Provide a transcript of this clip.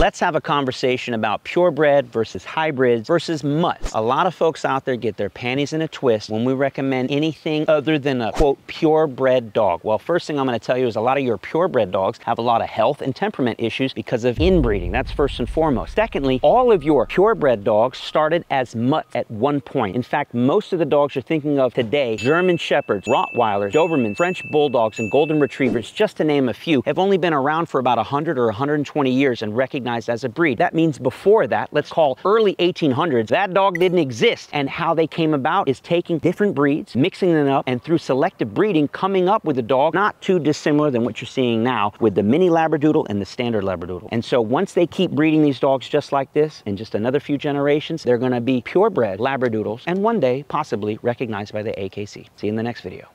Let's have a conversation about purebred versus hybrids versus mutts. A lot of folks out there get their panties in a twist when we recommend anything other than a quote purebred dog. Well, first thing I'm going to tell you is a lot of your purebred dogs have a lot of health and temperament issues because of inbreeding. That's first and foremost. Secondly, all of your purebred dogs started as mutt at one point. In fact, most of the dogs you're thinking of today, German Shepherds, Rottweilers, Dobermans, French Bulldogs, and Golden Retrievers, just to name a few, have only been around for about 100 or 120 years and recognized as a breed. That means before that, let's call early 1800s, that dog didn't exist. And how they came about is taking different breeds, mixing them up, and through selective breeding, coming up with a dog not too dissimilar than what you're seeing now with the mini Labradoodle and the standard Labradoodle. And so once they keep breeding these dogs just like this, in just another few generations, they're gonna be purebred Labradoodles, and one day possibly recognized by the AKC. See you in the next video.